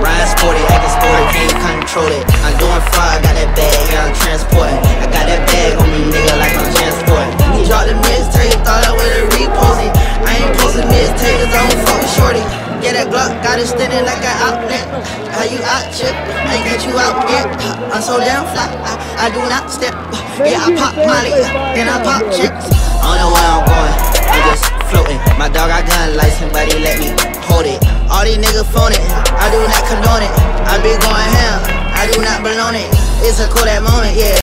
Ryan sporty, acting sporty, can't control it. I'm doing fraud, got that bag, yeah, I'm transporting. I got that bag on me, nigga, like I'm transporting. He dropped the mixtape, thought I would've reposted. I ain't posting mixtapes, I don't shorty. Yeah, that Glock got it standing like an outlet. How you out, chip? I get you out yet. I'm so damn fly, I, I do not step. Yeah, I pop Molly, then I pop chicks. I don't know where I'm going, I'm just floating. My dog got gun license, but he let me hold it. All these niggas phone it, I do not condone it. I be going ham, I do not belong it. It's a cool that moment, yeah.